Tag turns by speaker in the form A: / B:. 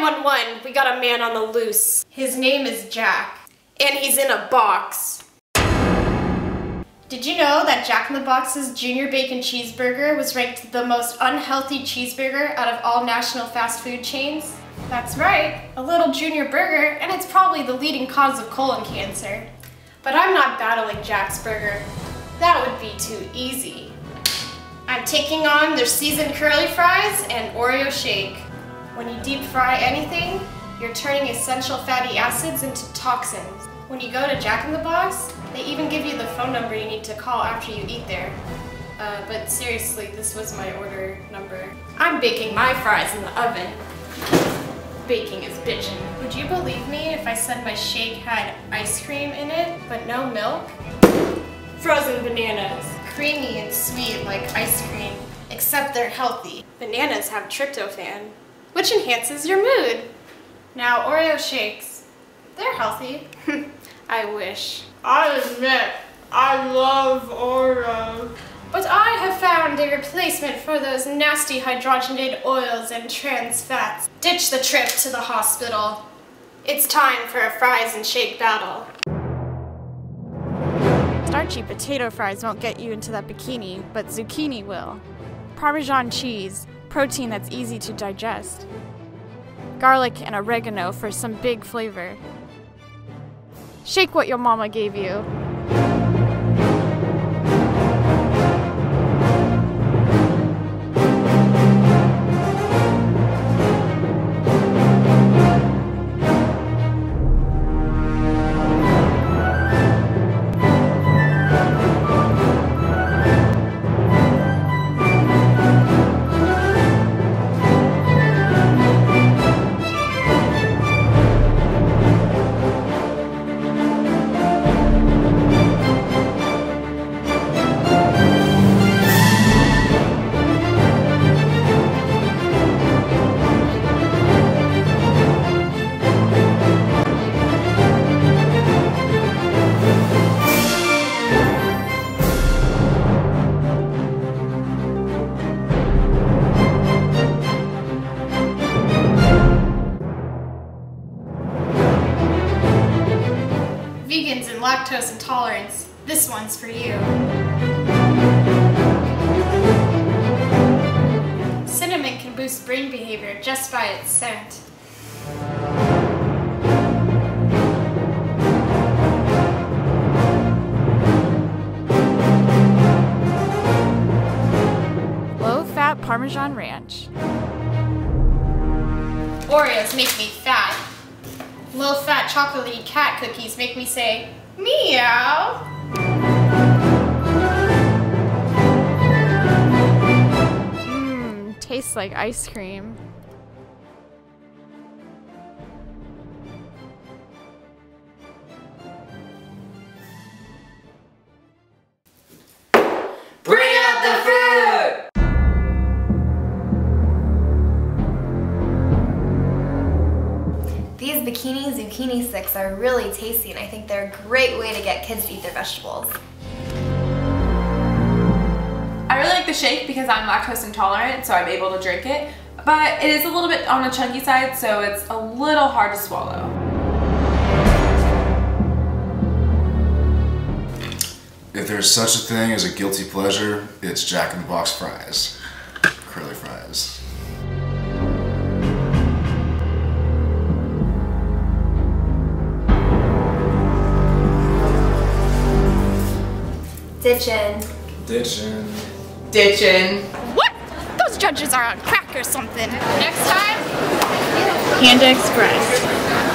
A: 911, we got a man on the loose.
B: His name is Jack.
A: And he's in a box.
B: Did you know that Jack in the Box's Junior Bacon Cheeseburger was ranked the most unhealthy cheeseburger out of all national fast food chains? That's right, a little junior burger, and it's probably the leading cause of colon cancer.
A: But I'm not battling Jack's Burger. That would be too easy. I'm taking on their seasoned curly fries and Oreo shake. When you deep fry anything, you're turning essential fatty acids into toxins. When you go to Jack in the Box, they even give you the phone number you need to call after you eat there. Uh, but seriously, this was my order number. I'm baking my fries in the oven. Baking is bitchin'. Would you believe me if I said my shake had ice cream in it, but no milk? Frozen bananas. Creamy and sweet like ice cream, except they're healthy. Bananas have tryptophan, which enhances your mood. Now Oreo shakes. They're healthy. I wish.
B: I admit, I love Oreo.
A: But I have found a replacement for those nasty hydrogenated oils and trans fats. Ditch the trip to the hospital. It's time for a fries and shake battle.
C: Starchy potato fries won't get you into that bikini, but zucchini will. Parmesan cheese, protein that's easy to digest. Garlic and oregano for some big flavor. Shake what your mama gave you.
B: Vegans and lactose intolerance, this one's for you. Cinnamon can boost brain behavior just by its scent.
C: Low fat Parmesan Ranch.
B: Oreos make me fat. Low-fat chocolatey cat cookies make me say, meow.
C: Mmm, tastes like ice cream.
D: Bring out the food!
E: These bikini zucchini sticks are really tasty and I think they're a great way to get kids to eat their vegetables.
F: I really like the shake because I'm lactose intolerant, so I'm able to drink it. But it is a little bit on the chunky side, so it's a little hard to swallow.
G: If there's such a thing as a guilty pleasure, it's Jack in the Box fries. Curly fries.
E: Ditchin'.
G: Ditching.
F: Ditchin'.
C: What? Those judges are on crack or something.
B: Next time,
C: Panda Express.